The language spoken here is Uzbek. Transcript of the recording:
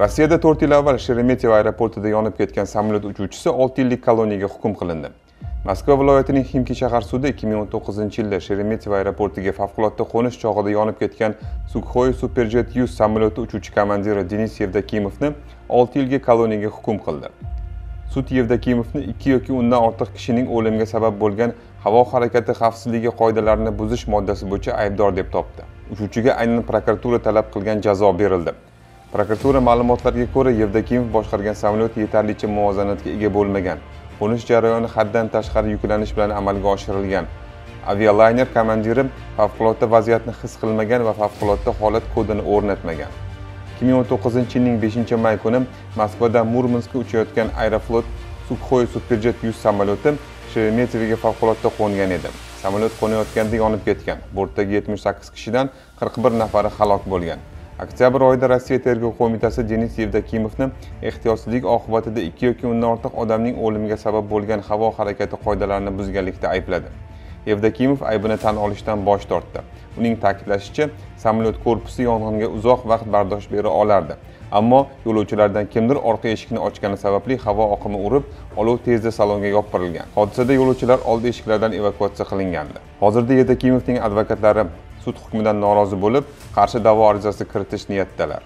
rossiyada to'rt yil avval sheremetyevo aeroportida yonib ketgan samolyot uchuvchisi olti yillik koloniyaga hukm qilindi. Moskva viloyatining ximki shahar sudi ikki ming o'n to'qqizinchi yilda sheremetyevo aeroportiga favqulodda qo'nish chog'ida yonib ketgan sukhoi superjet yuz samolyoti uchuvchi komandiri denis yevdokimovni olti yilga koloniyaga hukm qildi. Sud yevdokimovni ikki yoki undan ortiq kishining o'limiga sabab bo'lgan havo harakati xavfsizligi qoidalarini buzish moddasi bo'yicha aybdor deb topdi. Uchuvchiga aynan prokuratura talab qilgan jazo berildi. Prokuratura ma'lumotlariga ko'ra yevdokimov boshqargan samolyot yetarlicha muvozanatga ega bo'lmagan. Qo'nish jarayoni haddan tashqari yuklanish bilan amalga oshirilgan. Avialayner komandiri favqulodda vaziyatni his qilmagan va favqulodda holat kodini o'rnatmagan. Ikki ming o'n to'qqizinchi yilning beshinchi may kuni moskvadan murmanskka uchayotgan aeroflot sukhoi superjet yuz samolyoti sheremetyevoga favqulodda qo'ngan edi. Samolyot qo'nayotganda yonib ketgan. Bortdagi yetmish sakkiz kishidan qirq bir nafari halok bo'lgan. Oktyabr oyida rossiya tergov qo'mitasi denis yevdokimovni ehtiyotsizlik oqibatida ikki yoki undan ortiq odamning o'limiga sabab bo'lgan havo harakati qoidalarini buzganlikda aybladi. Yevdokimov aybini tan olishdan bosh tortdi. Uning ta'kidlashicha samolyot korpusi yong'inga uzoq vaqt bardosh bera olardi. Ammo yo'lovchilardan kimdir orqa eshikni ochgani sababli havo oqimi urib olov tezda salonga yopirilgan hodisada yo'lovchilar old eshiklardan evakuatsiya qilingandi. Hozirda yevdokimovning advokatlari sud hukmidan norozi bo'lib qarshi da'vo arizasi kiritish niyatidalar.